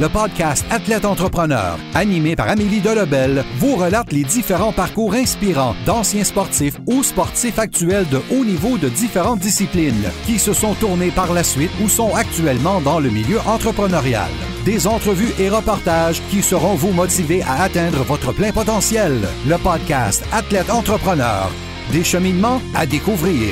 Le podcast Athlète Entrepreneur, animé par Amélie Delebel, vous relate les différents parcours inspirants d'anciens sportifs ou sportifs actuels de haut niveau de différentes disciplines qui se sont tournés par la suite ou sont actuellement dans le milieu entrepreneurial. Des entrevues et reportages qui seront vous motiver à atteindre votre plein potentiel. Le podcast Athlète Entrepreneur, des cheminements à découvrir.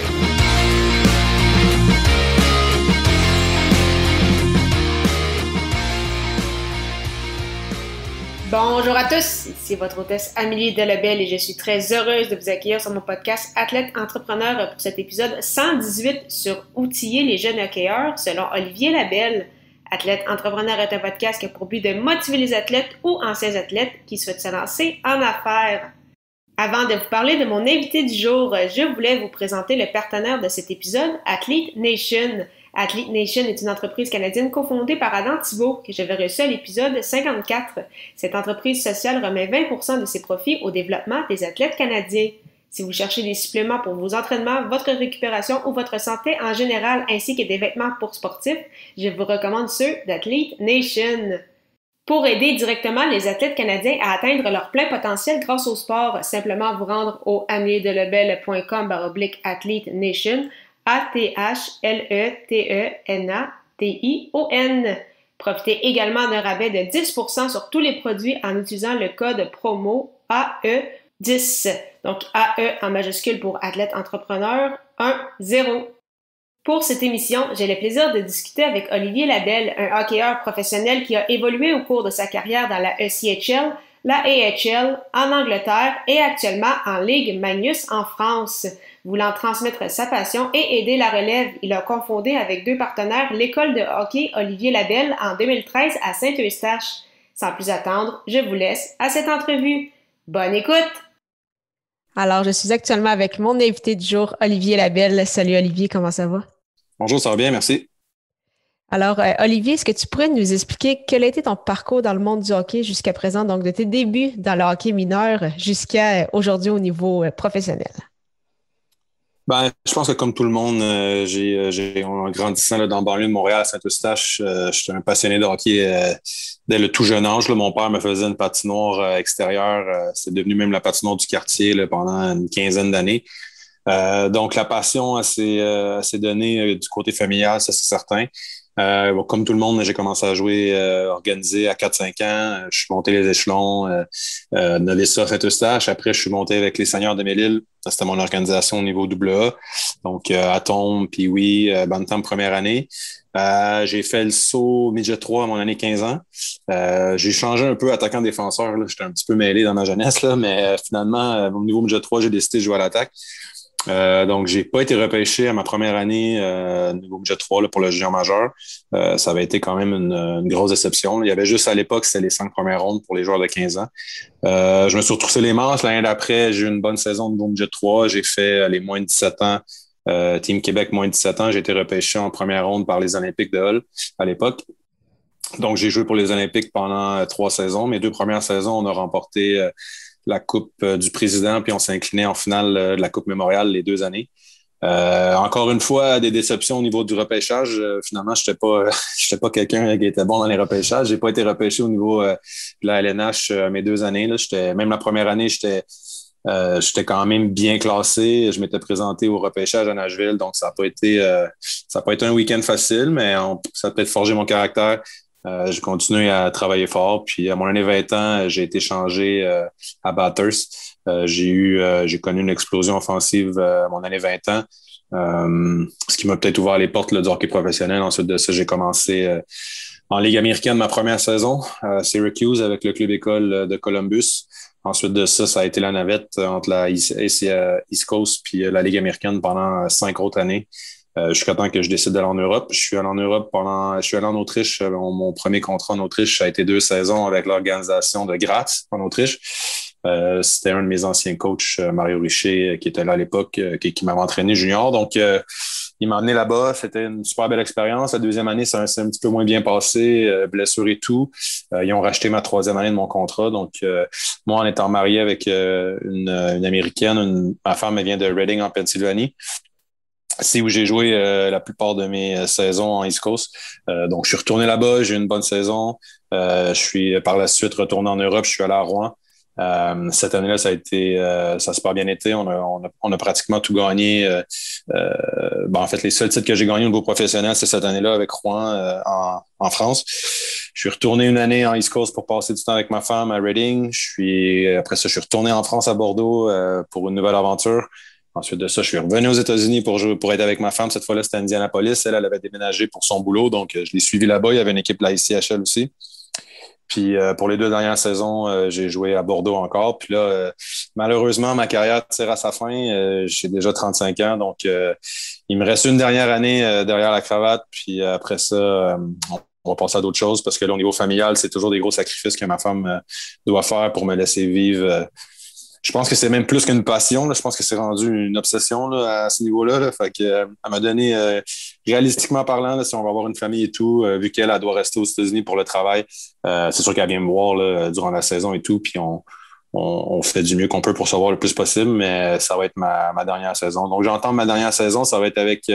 Bonjour à tous, ici votre hôtesse Amélie Delebel et je suis très heureuse de vous accueillir sur mon podcast Athlète Entrepreneur pour cet épisode 118 sur outiller les jeunes hockeyeurs selon Olivier Labelle. Athlète Entrepreneur est un podcast qui a pour but de motiver les athlètes ou anciens athlètes qui souhaitent se lancer en affaires. Avant de vous parler de mon invité du jour, je voulais vous présenter le partenaire de cet épisode, Athlete Nation. Athlete Nation est une entreprise canadienne cofondée par Adam Thibault, que j'avais reçu à l'épisode 54. Cette entreprise sociale remet 20% de ses profits au développement des athlètes canadiens. Si vous cherchez des suppléments pour vos entraînements, votre récupération ou votre santé en général, ainsi que des vêtements pour sportifs, je vous recommande ceux d'Athlete Nation. Pour aider directement les athlètes canadiens à atteindre leur plein potentiel grâce au sport, simplement vous rendre au ameliedelebel.com athlete nation a-T-H-L-E-T-E-N-A-T-I-O-N. Profitez également d'un rabais de 10% sur tous les produits en utilisant le code promo AE10. Donc AE en majuscule pour athlète entrepreneur 10. Pour cette émission, j'ai le plaisir de discuter avec Olivier Labelle, un hockeyeur professionnel qui a évolué au cours de sa carrière dans la ECHL, la AHL en Angleterre et actuellement en Ligue Magnus en France. Voulant transmettre sa passion et aider la relève, il a confondé avec deux partenaires l'école de hockey Olivier Labelle en 2013 à Saint-Eustache. Sans plus attendre, je vous laisse à cette entrevue. Bonne écoute! Alors, je suis actuellement avec mon invité du jour, Olivier Labelle. Salut Olivier, comment ça va? Bonjour, ça va bien, merci. Alors, euh, Olivier, est-ce que tu pourrais nous expliquer quel a été ton parcours dans le monde du hockey jusqu'à présent, donc de tes débuts dans le hockey mineur jusqu'à euh, aujourd'hui au niveau euh, professionnel? Ben, je pense que comme tout le monde, j'ai, en grandissant là, dans le banlieue de Montréal, à Saint-Eustache, euh, j'étais un passionné de hockey dès le tout jeune âge. Mon père me faisait une patinoire extérieure. c'est devenu même la patinoire du quartier pendant une quinzaine d'années. donc, la passion s'est donnée du côté familial, ça c'est certain. Euh, comme tout le monde, j'ai commencé à jouer euh, organisé à 4-5 ans. Je suis monté les échelons, euh, euh, Novissa, Saint-Eustache. Après, je suis monté avec les Seigneurs de Mélile. C'était mon organisation au niveau AA. Donc, euh, Atom, puis oui, euh, Bantam première année. Euh, j'ai fait le saut midget 3 à mon année 15 ans. j'ai changé un peu attaquant-défenseur. J'étais un petit peu mêlé dans ma jeunesse, là, mais finalement, au niveau midget 3, j'ai décidé de jouer à l'attaque. Euh, donc, j'ai pas été repêché à ma première année euh, niveau budget 3 là, pour le junior majeur. Euh, ça avait été quand même une, grosse déception. Il y avait juste à l'époque, c'était les cinq premières rondes pour les joueurs de 15 ans. Euh, je me suis retroussé les manches. L'année d'après, j'ai eu une bonne saison de niveau budget 3. J'ai fait les moins de 17 ans. Team Québec, moins de 17 ans. J'ai été repêché en première ronde par les Olympiques de Hull à l'époque. Donc, j'ai joué pour les Olympiques pendant trois saisons. Mes deux premières saisons, on a remporté la Coupe euh, du Président, puis on s'est incliné en finale euh, de la Coupe mémoriale les deux années. Euh, encore une fois, des déceptions au niveau du repêchage. finalement, je n'étais pas, pas quelqu'un qui était bon dans les repêchages. J'ai pas été repêché au niveau de la LNH mes deux années. Là. Même la première année, j'étais j'étais quand même bien classé. Je m'étais présenté au repêchage à Nashville, donc ça n'a pas été ça pas été un week-end facile, mais ça a peut-être forgé mon caractère. Euh, j'ai continué à travailler fort. Puis à mon année 20 ans, j'ai été changé euh, à Bathurst. Euh, j'ai eu, j'ai connu une explosion offensive à mon année 20 ans. ce qui m'a peut-être ouvert les portes là, du hockey professionnel. Ensuite de ça, j'ai commencé en Ligue américaine ma première saison à Syracuse avec le club école de Columbus. Ensuite de ça, ça a été la navette entre la East Coast puis la Ligue américaine pendant cinq autres années. Euh, jusqu'à temps que je décide d'aller en Europe. Je suis allé en Europe pendant, je suis allé en Autriche. Euh, mon, premier contrat en Autriche, ça a été deux saisons avec l'organisation de Graz en Autriche. Euh, c'était un de mes anciens coachs, euh, Mario Richer, qui était là à l'époque, qui, m'avait entraîné junior. Donc, il m'a amené là-bas. C'était une super belle expérience. La deuxième année, ça s'est un petit peu moins bien passé, blessure et tout. ils ont racheté ma troisième année de mon contrat. Donc, moi, en étant marié avec une, une, Américaine, ma femme vient de Reading en Pennsylvanie c'est où j'ai joué euh, la plupart de mes euh, saisons en East Coast. Euh, donc, je suis retourné là-bas, j'ai eu une bonne saison. je suis par la suite retourné en Europe, je suis allé à Rouen. Euh, cette année-là, ça a été, euh, ça s'est pas bien été. On a, on a, on a pratiquement tout gagné. Euh, ben, en fait, les seuls titres que j'ai gagnés au niveau professionnel, c'est cette année-là avec Rouen en, en, France. Je suis retourné une année en East Coast pour passer du temps avec ma femme à Reading. Je suis, après ça, je suis retourné en France à Bordeaux pour une nouvelle aventure. Ensuite de ça, je suis revenu aux États-Unis pour, pour être avec ma femme. Cette fois-là, c'était à Indianapolis. Elle, elle avait déménagé pour son boulot, donc je l'ai suivi là-bas. Il y avait une équipe à ICHL aussi. Puis euh, pour les deux dernières saisons, euh, j'ai joué à Bordeaux encore. Puis là, euh, malheureusement, ma carrière tire à sa fin. j'ai déjà 35 ans, donc il me reste une dernière année derrière la cravate. Puis après ça, on va passer à d'autres choses parce que là, au niveau familial, c'est toujours des gros sacrifices que ma femme doit faire pour me laisser vivre je pense que c'est même plus qu'une passion. Je pense que c'est rendu une obsession à ce niveau-là. Fait que, euh, elle m'a donné, euh, réalistiquement parlant, si on va avoir une famille et tout, euh, vu qu'elle doit rester aux États-Unis pour le travail, c'est sûr qu'elle vient me voir durant la saison et tout. Puis on, on, fait du mieux qu'on peut pour savoir le plus possible, mais ça va être ma, ma dernière saison. Donc, j'entends ma dernière saison, ça va être avec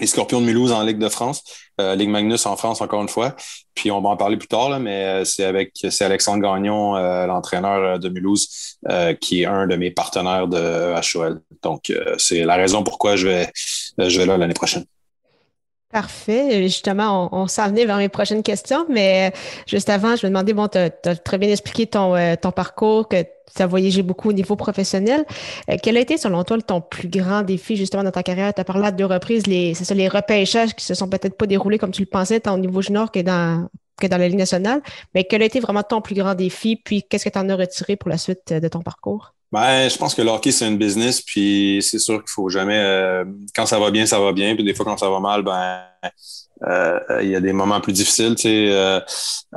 les Scorpions de Mulhouse en Ligue de France, euh, Ligue Magnus en France encore une fois. Puis on va en parler plus tard, là, mais euh, c'est avec c'est Alexandre Gagnon, euh, l'entraîneur de Mulhouse, qui est un de mes partenaires de HOL. Donc c'est la raison pourquoi je vais je vais là l'année prochaine. Parfait. Justement, on, s'en venait vers mes prochaines questions, mais juste avant, je me demandais, bon, tu as, très bien expliqué ton, ton parcours, que tu as voyagé beaucoup au niveau professionnel. Euh, quel a été, selon toi, ton plus grand défi justement dans ta carrière? Tu as parlé à deux reprises, les, ça, les repêchages qui se sont peut-être pas déroulés comme tu le pensais, tant au niveau junior que dans, que dans la Ligue nationale. Mais quel a été vraiment ton plus grand défi? Puis qu'est-ce que tu en as retiré pour la suite de ton parcours? Ben, je pense que le c'est un business, puis c'est sûr qu'il faut jamais. Euh, quand ça va bien, ça va bien, puis des fois, quand ça va mal, ben euh, il y a des moments plus difficiles, tu sais. Euh,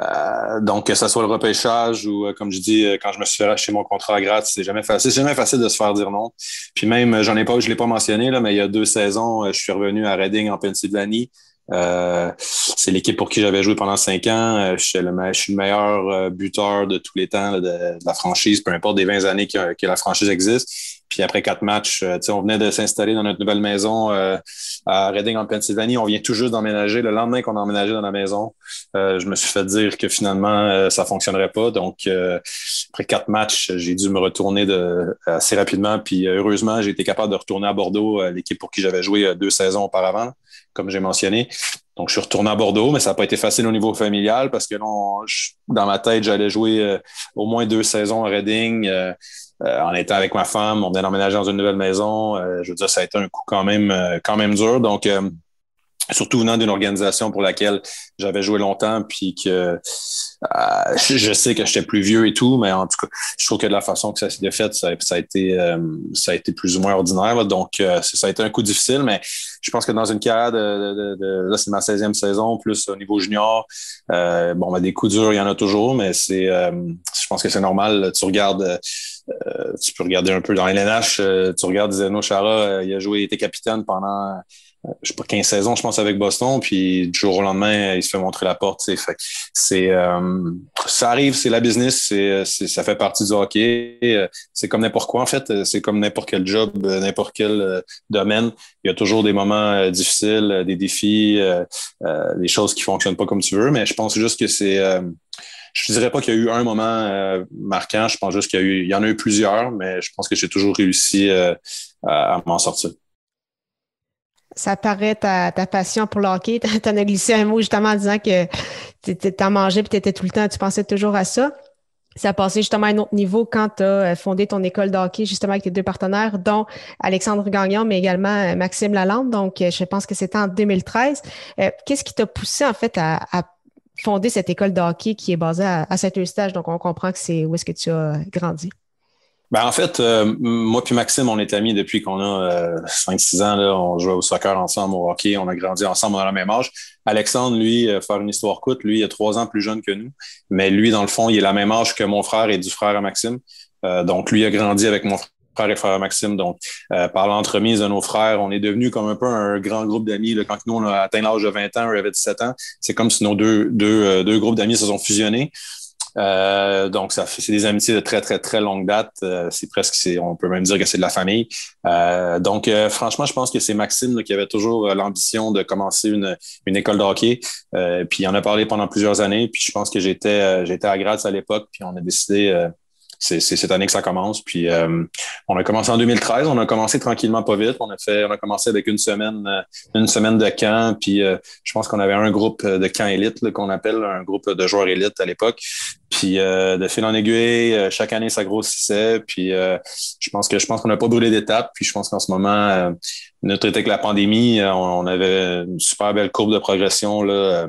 euh, donc, que ce soit le repêchage ou, comme je dis, quand je me suis fait lâcher mon contrat à gratte, c'est jamais facile. C'est jamais facile de se faire dire non. Puis même, j'en ai pas, je l'ai pas mentionné, là, mais il y a deux saisons, je suis revenu à Reading en Pennsylvanie. Euh, c'est l'équipe pour qui j'avais joué pendant cinq ans. je, suis le, je suis le meilleur buteur de tous les temps de, la franchise, peu importe des 20 années que, la franchise existe. Puis après quatre matchs, euh, on venait de s'installer dans notre nouvelle maison euh, à Reading en Pennsylvanie. On vient tout juste d'emménager. Le lendemain qu'on a emménagé dans la maison, euh, je me suis fait dire que finalement, ça fonctionnerait pas. Donc, après quatre matchs, j'ai dû me retourner de, assez rapidement. Puis heureusement, j'ai été capable de retourner à Bordeaux, l'équipe pour qui j'avais joué deux saisons auparavant, comme j'ai mentionné. Donc, je suis retourné à Bordeaux, mais ça n'a pas été facile au niveau familial parce que dans ma tête, j'allais jouer au moins deux saisons à Reading. Euh, en étant avec ma femme, on venait d'emménager dans une nouvelle maison. Euh, je veux dire, ça a été un coup quand même, euh, quand même dur. Donc, surtout venant d'une organisation pour laquelle j'avais joué longtemps, puis que je sais que j'étais plus vieux et tout, mais en tout cas, je trouve que de la façon que ça s'est fait, ça, a été, ça a été plus ou moins ordinaire. Donc, ça a été un coup difficile, mais je pense que dans une carrière de, là, c'est ma 16e saison, plus au niveau junior, bon, ben, des coups durs, il y en a toujours, mais c'est, je pense que c'est normal. Tu regardes euh, tu peux regarder un peu dans LNH, euh, tu regardes Zeno Chara, euh, il a joué, il était capitaine pendant je sais pas, 15 saisons, je pense, avec Boston, puis du jour au lendemain, il se fait montrer la porte. c'est ça arrive, c'est la business, c'est, ça fait partie du hockey. C'est comme n'importe quoi, en fait. C'est comme n'importe quel job, n'importe quel domaine. Il y a toujours des moments difficiles, des défis, des choses qui fonctionnent pas comme tu veux, mais je pense juste que c'est je dirais pas qu'il y a eu un moment euh, marquant. Je pense juste qu'il y, a eu, y en a eu plusieurs, mais je pense que j'ai toujours réussi euh, à, m'en sortir. Ça paraît ta, passion pour le hockey. Tu en as glissé un mot justement en disant que tu en mangeais et tu étais tout le temps, tu pensais toujours à ça. Ça a passé justement à un autre niveau quand tu as euh, fondé ton école de hockey justement avec tes deux partenaires, dont Alexandre Gagnon, mais également Maxime Lalande. Donc, je pense que c'était en 2013. Qu'est-ce qui t'a poussé en fait à fondé cette école de hockey qui est basée à, Saint-Eustache? Donc, on comprend que c'est où est-ce que tu as grandi. Ben, en fait, euh, moi puis Maxime, on est amis depuis qu'on a 5-6 euh, ans. Là, on jouait au soccer ensemble, au hockey. On a grandi ensemble à la même âge. Alexandre, lui, euh, faire une histoire courte, lui, il a trois ans plus jeune que nous. Mais lui, dans le fond, il est la même âge que mon frère et du frère à Maxime. donc, lui a grandi avec mon frère frère et frère Maxime. Donc, euh, par l'entremise de nos frères, on est devenu comme un peu un grand groupe d'amis. Quand nous, on a atteint l'âge de 20 ans, on avait 17 ans, c'est comme si nos deux, deux, euh, deux groupes d'amis se sont fusionnés. Donc, ça c'est des amitiés de très, très, très longue date. c'est presque, on peut même dire que c'est de la famille. donc, franchement, je pense que c'est Maxime qui avait toujours l'ambition de commencer une, une école de hockey. puis, il en a parlé pendant plusieurs années. Puis, je pense que j'étais, j'étais à Graz à l'époque. Puis, on a décidé c'est cette année que ça commence. Puis euh, on a commencé en 2013. On a commencé tranquillement, pas vite. On a fait, on a commencé avec une semaine, euh, une semaine de camp. Puis euh, je pense qu'on avait un groupe de camp élite qu'on appelle un groupe de joueurs élites à l'époque. Puis de fil en aiguille, chaque année ça grossissait. Puis je pense que je pense qu'on n'a pas brûlé d'étapes. Puis je pense qu'en ce moment, notre été avec la pandémie, on, avait une super belle courbe de progression là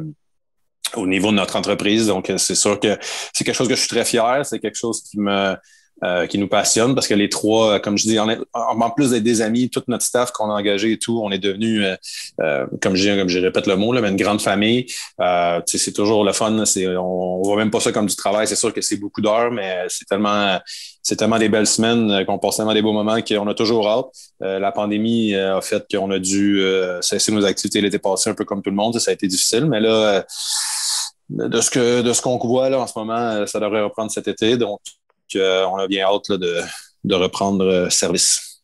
au niveau de notre entreprise. Donc, c'est sûr que c'est quelque chose que je suis très fier. C'est quelque chose qui me euh, qui nous passionne parce que les trois, comme je dis, en, en plus d'être des amis, tout notre staff qu'on a engagé et tout, on est devenu, euh, euh, comme je comme je répète le mot, là, mais une grande famille. c'est toujours le fun. C'est, on, on voit même pas ça comme du travail. C'est sûr que c'est beaucoup d'heures, mais c'est tellement c'est tellement des belles semaines qu'on passe tellement des beaux moments qu'on a toujours hâte. la pandémie a fait qu'on a dû cesser nos activités l'été passé un peu comme tout le monde. Ça a été difficile, mais là, de ce que qu'on voit là en ce moment, ça devrait reprendre cet été. Donc, on a bien hâte de, reprendre euh, service.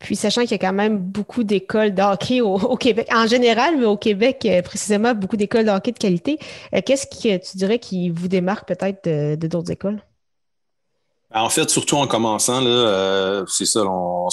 Puis sachant qu'il y a quand même beaucoup d'écoles de hockey au, Québec, en général, mais au Québec euh, précisément, beaucoup d'écoles de hockey de qualité, euh, qu'est-ce que tu dirais qui vous démarque peut-être de d'autres écoles? Ben, en fait, surtout en commençant, là, euh, c'est ça, on,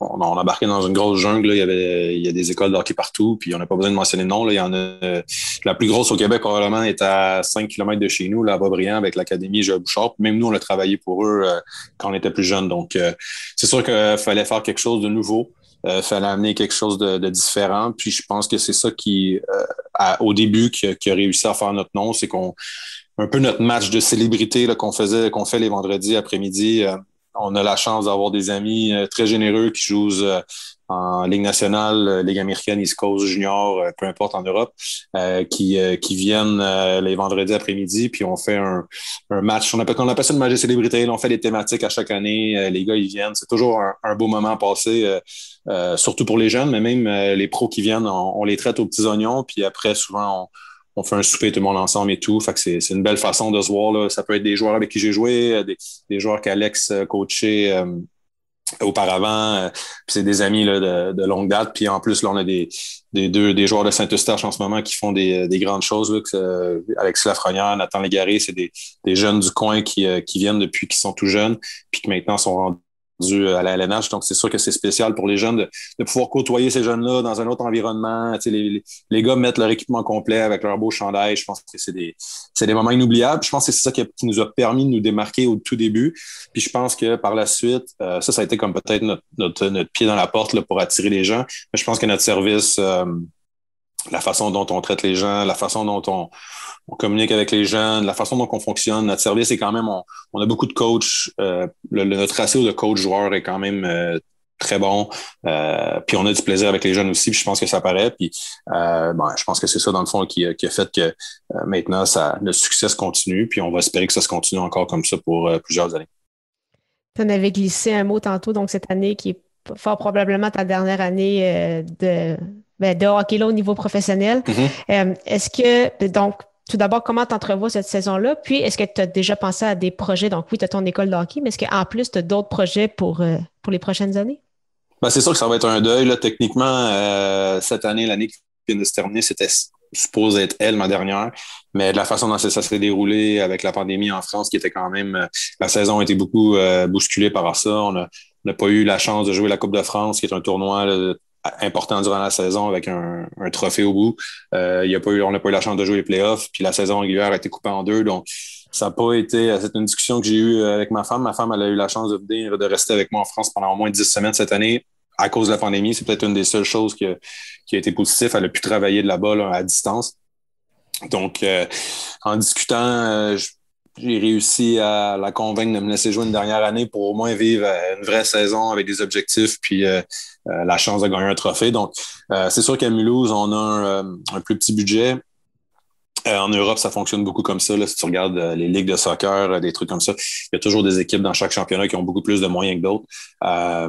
on, on, embarqué dans une grosse jungle. il, y avait, il y a des écoles de partout, puis on n'a pas besoin de mentionner le nom. Là, il y en a, la plus grosse au Québec, probablement, est à 5 km de chez nous, là, à Boisbriand, avec l'Académie Joël Bouchard. Même nous, on a travaillé pour eux euh, quand on était plus jeunes. Donc, euh, c'est sûr qu'il fallait faire quelque chose de nouveau. Il fallait amener quelque chose de, de, différent. Puis je pense que c'est ça qui, au début, qui, qui, a réussi à faire notre nom, c'est qu'on un peu notre match de célébrité qu'on faisait, qu'on fait les vendredis après-midi. Euh, on a la chance d'avoir des amis euh, très généreux qui jouent euh, en Ligue nationale, Ligue américaine, East Coast, Junior, peu importe en Europe, qui, qui viennent les vendredis après-midi, puis on fait un, match. On appelle, on appelle ça une match de célébrité. on fait des thématiques à chaque année. les gars, ils viennent. C'est toujours un, beau moment à passer, surtout pour les jeunes, mais même les pros qui viennent, on, on, les traite aux petits oignons, puis après, souvent, on on fait un souper tout le monde ensemble et tout. Fait que c'est, une belle façon de se voir. Là. Ça peut être des joueurs avec qui j'ai joué, euh, des, joueurs qu'Alex euh, coachait euh, auparavant. c'est des amis là, de, longue date. Puis en plus, là, on a des, deux des joueurs de Saint-Eustache en ce moment qui font des, grandes choses. Là, que, Alex Lafrenière, Nathan Légaré, c'est des, jeunes du coin qui, qui viennent depuis qu'ils sont tout jeunes, puis qui maintenant sont rendus à la. Donc, c'est sûr que c'est spécial pour les jeunes de, pouvoir côtoyer ces jeunes-là dans un autre environnement. les, gars mettent leur équipement complet avec leur beau chandail. Je pense que c'est des, moments inoubliables. Je pense que c'est ça qui, nous a permis de nous démarquer au tout début. Puis je pense que par la suite, euh, ça, ça a été comme peut-être notre, pied dans la porte pour attirer les gens. Mais je pense que notre service, euh, la façon dont on traite les gens, la façon dont on, on communique avec les jeunes, la façon dont on fonctionne. Notre service est quand même, on, a beaucoup de coachs. Euh, le, notre ratio de coach-joueur est quand même euh, très bon. Euh, puis on a du plaisir avec les jeunes aussi, puis je pense que ça paraît. Puis bon, je pense que c'est ça, dans le fond, qui, qui a fait que maintenant, ça, le succès se continue, puis on va espérer que ça se continue encore comme ça pour plusieurs années. Tu en avais glissé un mot tantôt, donc cette année qui est fort probablement ta dernière année de, ben, de hockey là au niveau professionnel. Mm-hmm. Est-ce que, donc, tout d'abord, comment tu entrevois cette saison-là? Puis, est-ce que tu as déjà pensé à des projets? Donc, oui, tu as ton école de hockey, mais est-ce qu'en plus, tu as d'autres projets pour, euh, pour les prochaines années? Ben, c'est sûr que ça va être un deuil. Là. Techniquement, euh, cette année, l'année qui vient de se terminer, c'était supposé être elle, ma dernière. Mais de la façon dont ça, s'est déroulé avec la pandémie en France, qui était quand même. Euh, la saison a été beaucoup bousculée par ça. On n'a pas eu la chance de jouer la Coupe de France, qui est un tournoi important durant la saison avec un, trophée au bout. Euh, il a pas eu, on n'a pas eu la chance de jouer les playoffs, puis la saison régulière a été coupée en deux. Donc, ça n'a pas été. C'est une discussion que j'ai eue avec ma femme. Ma femme, elle a eu la chance de venir, de rester avec moi en France pendant au moins dix semaines cette année à cause de la pandémie. C'est peut-être une des seules choses qui a, qui a été positive. Elle a pu travailler de là-bas à distance. Donc, euh, en discutant, euh, j'ai réussi à la convaincre de me laisser jouer une dernière année pour au moins vivre une vraie saison avec des objectifs puis euh, la chance de gagner un trophée. Donc, euh, c'est sûr qu'à Mulhouse, on a un, euh, plus petit budget. en Europe, ça fonctionne beaucoup comme ça. Là. Si tu regardes les ligues de soccer, des trucs comme ça, il y a toujours des équipes dans chaque championnat qui ont beaucoup plus de moyens que d'autres.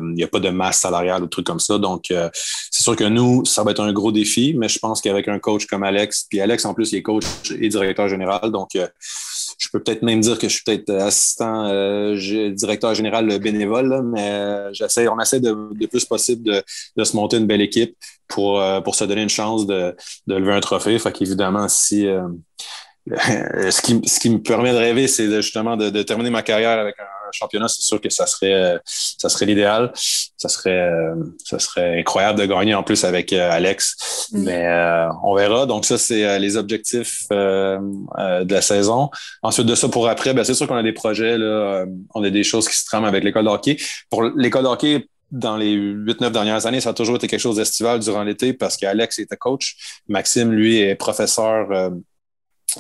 il n'y a pas de masse salariale ou trucs comme ça. Donc, c'est sûr que nous, ça va être un gros défi, mais je pense qu'avec un coach comme Alex, puis Alex, en plus, il est coach et directeur général. Donc, je peux peut-être même dire que je suis peut-être assistant directeur général bénévole, mais j'essaie, on essaie de, plus possible de, se monter une belle équipe pour, pour se donner une chance de, de lever un trophée. Fait qu'évidemment, si ce, qui, ce qui me permet de rêver, c'est justement de, de, terminer ma carrière avec un, championnat. C'est sûr que ça serait, ça serait l'idéal. Ça serait, ça serait incroyable de gagner en plus avec euh, Alex. Mm. Mais euh, on verra. Donc ça, c'est euh, les objectifs de la saison. Ensuite de ça, pour après, ben, c'est sûr qu'on a des projets. Là, on a des choses qui se trament avec l'école de hockey. Pour l'école de hockey, dans les 8-9 dernières années, ça a toujours été quelque chose d'estival durant l'été parce qu'Alex était coach. Maxime, lui, est professeur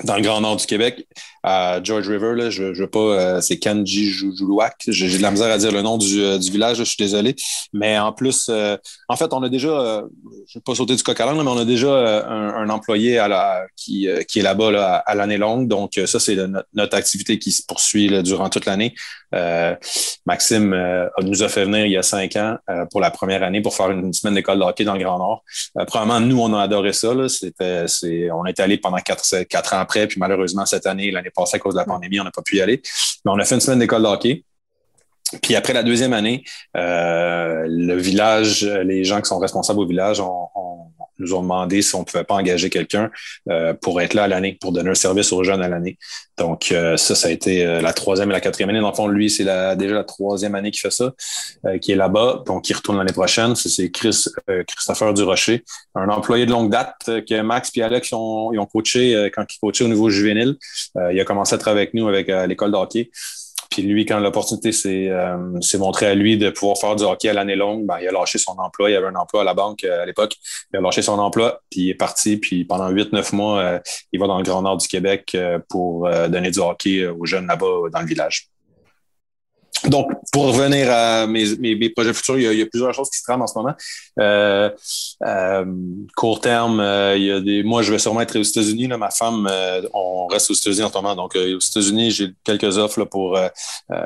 dans le Grand Nord du Québec, à George River. Là, je ne veux pas, euh, c'est Kanji Joulouak. J'ai de la misère à dire le nom du, euh, du village, je suis désolé. Mais en plus, euh, en fait, on a déjà, je ne vais pas sauter du coq à l'âne, mais on a déjà un, employé à la, qui, qui est là-bas là, à, l'année longue. Donc, ça, c'est notre, activité qui se poursuit durant toute l'année. Maxime nous a fait venir il y a cinq ans pour la première année pour faire une semaine d'école de hockey dans le Grand Nord. probablement, nous, on a adoré ça. C'était, on est allé pendant quatre, quatre ans après, puis malheureusement, cette année, l'année passée, à cause de la pandémie, on n'a pas pu y aller. Mais on a fait une semaine d'école de hockey. Puis après la deuxième année, euh, le village, les gens qui sont responsables au village ont, nous ont demandé si on ne pouvait pas engager quelqu'un euh, pour être là à l'année, pour donner un service aux jeunes à l'année. Donc, euh, ça, ça a été euh, la troisième et la quatrième année. Dans le fond, lui, c'est déjà la troisième année qu'il fait ça, qui est là-bas, donc il retourne l'année prochaine. C'est Chris, Christopher Durocher, un employé de longue date que Max et Alex ont, ont coaché quand ils coachaient au niveau juvénile. il a commencé à travailler avec nous avec l'école de hockey. Puis lui, quand l'opportunité s'est euh, montrée à lui de pouvoir faire du hockey à l'année longue, ben, il a lâché son emploi. Il avait un emploi à la banque euh, à l'époque. Il a lâché son emploi, puis il est parti. Puis pendant 8-9 mois, euh, il va dans le Grand Nord du Québec pour donner du hockey aux jeunes là-bas dans le village. Donc, pour revenir à mes, mes, projets futurs, il y, a, plusieurs choses qui se trament en ce moment. Euh, euh, court terme, euh, il y a des. Moi, je vais sûrement être aux États-Unis. Ma femme, on reste aux États-Unis en ce moment. Donc, aux États-Unis, j'ai quelques offres là, pour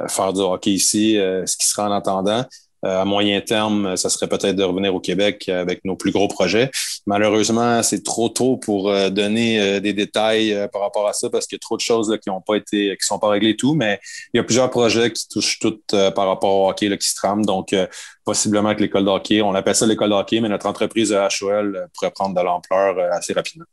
faire du hockey ici, ce qui sera en attendant. Euh, à moyen terme, ça serait peut-être de revenir au Québec avec nos plus gros projets. Malheureusement, c'est trop tôt pour euh, donner euh, des détails par rapport à ça parce qu'il y a trop de choses qui n'ont pas été, qui sont pas réglées tout, mais il y a plusieurs projets qui touchent toutes par rapport au hockey qui se trament. Donc, possiblement avec l'école de hockey. On appelle ça l'école de mais notre entreprise HOL pourrait prendre de l'ampleur assez rapidement.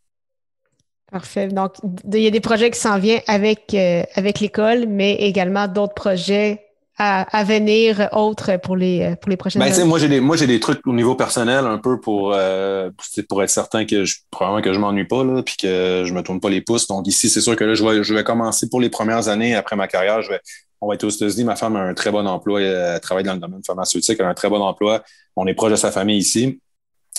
Parfait. Donc, il y a des projets qui s'en viennent avec, avec l'école, mais également d'autres projets à, venir autres pour les, pour les prochaines ben, années? Moi, j'ai des, moi, j'ai des trucs au niveau personnel un peu pour, euh, pour être certain que je, probablement que je m'ennuie pas, là, puis que je me tourne pas les pouces. Donc, ici, c'est sûr que là, je vais, je vais commencer pour les premières années après ma carrière. Je vais, on va être aux États-Unis. Ma femme a un très bon emploi. Elle travaille dans le domaine pharmaceutique. Elle a un très bon emploi. On est proche de sa famille ici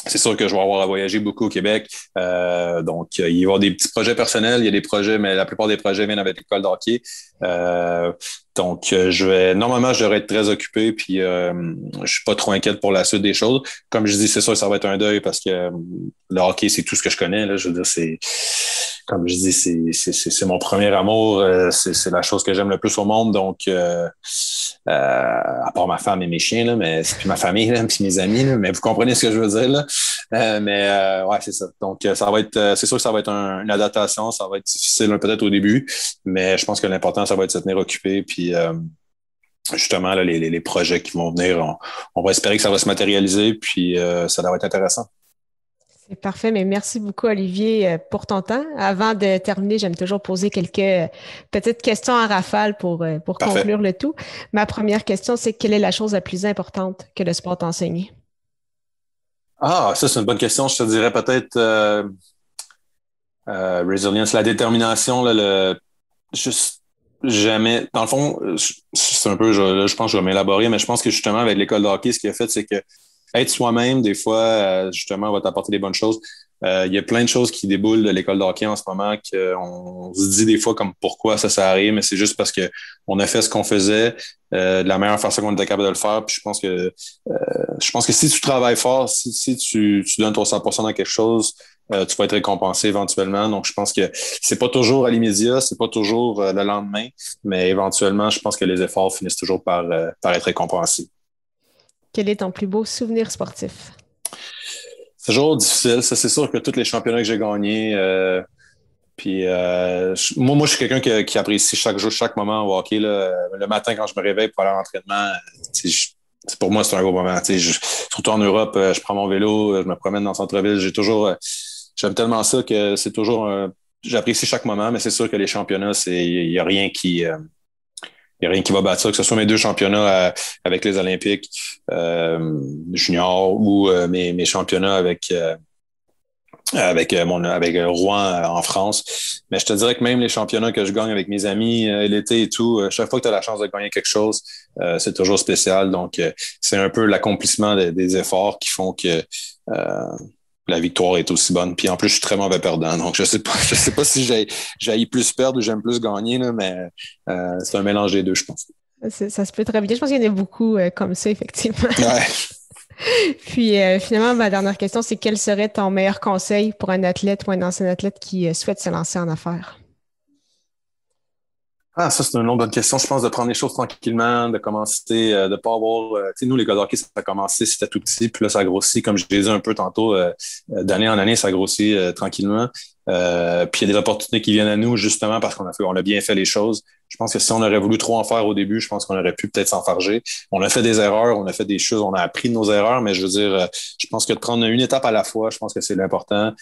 c'est sûr que je vais avoir à voyager beaucoup au Québec. Euh, donc, il va y avoir des petits projets personnels, il y a des projets, mais la plupart des projets viennent avec l'école d'hockey. Euh, donc, je vais normalement, je devrais être très occupé, puis euh, je suis pas trop inquiète pour la suite des choses. Comme je dis, c'est sûr, ça va être un deuil parce que le hockey, c'est tout ce que je connais. Là. Je veux dire, c'est comme je dis, c'est mon premier amour. Euh, c'est la chose que j'aime le plus au monde. Donc, euh, euh, à part ma femme et mes chiens, là, mais puis ma famille, là, puis mes amis, mais vous comprenez ce que je veux dire. Là. mais ouais, c'est ça. Donc, ça va être, c'est sûr que ça va être une adaptation. Ça va être difficile peut-être au début, mais je pense que l'important, ça va être de se tenir occupé. Puis justement, là, les, les, projets qui vont venir, on, on, va espérer que ça va se matérialiser, puis ça va être intéressant. C'est parfait, mais merci beaucoup, Olivier, euh, pour ton temps. Avant de terminer, j'aime toujours poser quelques euh, petites questions à rafale pour, euh, pour conclure le tout. Ma première question, c'est quelle est la chose la plus importante que le sport t'a enseigné? Ah, ça, c'est une bonne question. Je te dirais peut-être euh, résilience, la détermination, le, juste jamais. Dans le fond, c'est un peu, je, je pense que je vais m'élaborer, mais je pense que justement, avec l'école de hockey, ce qu'il a fait, c'est que être soi-même, des fois, euh, justement, va t'apporter des bonnes choses. Euh, il y a plein de choses qui déboulent de l'école de hockey en ce moment qu'on se dit des fois comme pourquoi ça, ça arrive, mais c'est juste parce que on a fait ce qu'on faisait euh, de la meilleure façon qu'on était capable de le faire. Puis je pense que je pense que si tu travailles fort, si, si tu, tu, donnes ton 100% dans quelque chose, tu vas être récompensé éventuellement. Donc, je pense que c'est pas toujours à l'immédiat, c'est pas toujours le lendemain, mais éventuellement, je pense que les efforts finissent toujours par, par être récompensés. Quel est ton plus beau souvenir sportif? C'est toujours difficile. Ça, c'est sûr que tous les championnats que j'ai gagnés, euh, Puis moi, moi, je suis quelqu'un qui, apprécie chaque jour, chaque moment au hockey. Le matin, quand je me réveille pour aller à l'entraînement, pour moi, c'est un gros moment. surtout en Europe, je prends mon vélo, je me promène dans le centre-ville. J'ai toujours. J'aime tellement ça que c'est toujours. J'apprécie chaque moment, mais c'est sûr que les championnats, il n'y a rien qui a rien qui va battre ça, que ce soit mes deux championnats euh, avec les Olympiques euh, juniors ou euh, mes, championnats avec, avec, mon, avec Rouen en France. Mais je te dirais que même les championnats que je gagne avec mes amis l'été et tout, chaque fois que tu as la chance de gagner quelque chose, c'est toujours spécial. Donc, c'est un peu l'accomplissement des, efforts qui font que la victoire est aussi bonne. Puis en plus, je suis très mauvais perdant. Donc, je sais pas, je sais pas si j'ai plus perdre ou j'aime plus gagner, là, mais euh, c'est un mélange des deux, je pense. Ça se peut très bien. Je pense qu'il y en a beaucoup euh, comme ça, effectivement. Puis euh, finalement, ma dernière question, c'est quel serait ton meilleur conseil pour un athlète ou un ancien athlète qui souhaite se lancer en affaires? Ah, ça, c'est une autre bonne question. Je pense de prendre les choses tranquillement, de commencer, euh, de pas avoir. Euh, tu sais, nous, les gars d'hockey, ça a commencé, c'était tout petit, puis là, ça grossit. Comme je l'ai dit un peu tantôt, euh, d'année en année, ça grossit tranquillement. Puis il y a des opportunités qui viennent à nous, justement, parce qu'on a fait, on a bien fait les choses. Je pense que si on aurait voulu trop en faire au début, je pense qu'on aurait pu peut-être s'enfarger. On a fait des erreurs, on a fait des choses, on a appris de nos erreurs, mais je veux dire, je pense que de prendre une étape à la fois, je pense que c'est l'important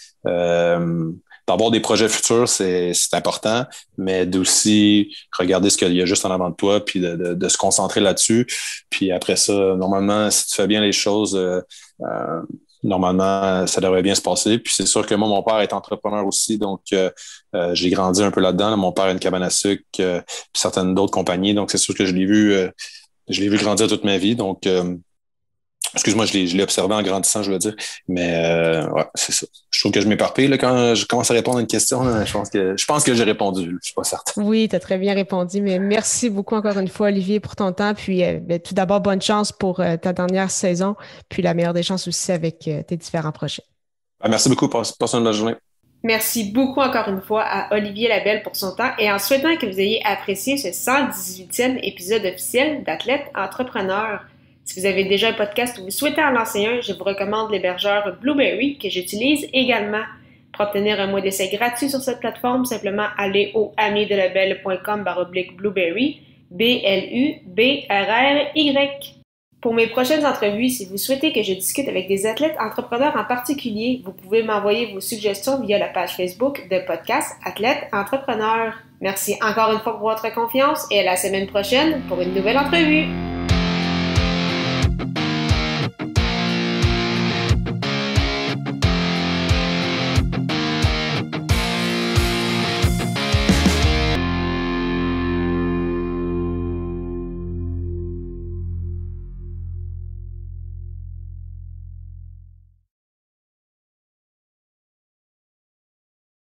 d'avoir des projets futurs, c'est important, mais d'aussi regarder ce qu'il y a juste en avant de toi, puis de, se concentrer là-dessus. Puis après ça, normalement, si tu fais bien les choses, euh, euh, normalement, ça devrait bien se passer. Puis c'est sûr que moi, mon père est entrepreneur aussi, donc euh, j'ai grandi un peu là-dedans. Mon père a une cabane à sucre, puis certaines d'autres compagnies, donc c'est sûr que je l'ai vu, je l'ai vu grandir toute ma vie. Donc Excuse-moi, je l'ai observé en grandissant, je veux dire. Mais euh, ouais, c'est ça. Je trouve que je m'éparpille quand je commence à répondre à une question. je pense que je pense que j'ai répondu. Je suis pas certain. Oui, tu as très bien répondu. Mais merci beaucoup encore une fois, Olivier, pour ton temps. Puis euh, ben, tout d'abord, bonne chance pour euh, ta dernière saison. Puis la meilleure des chances aussi avec tes différents projets. Ben, merci beaucoup. Passe, passe une bonne journée. Merci beaucoup encore une fois à Olivier Labelle pour son temps et en souhaitant que vous ayez apprécié ce 118e épisode officiel d'Athlète Entrepreneur. Si vous avez déjà un podcast ou vous souhaitez en lancer un, je vous recommande l'hébergeur Blueberry que j'utilise également. Pour obtenir un mois d'essai gratuit sur cette plateforme, simplement allez au amidelabel.com baroblique Blueberry, B-L-U-B-R-R-Y. Pour mes prochaines entrevues, si vous souhaitez que je discute avec des athlètes entrepreneurs en particulier, vous pouvez m'envoyer vos suggestions via la page Facebook de podcast Athlètes Entrepreneurs. Merci encore une fois pour votre confiance et à la semaine prochaine pour une nouvelle entrevue.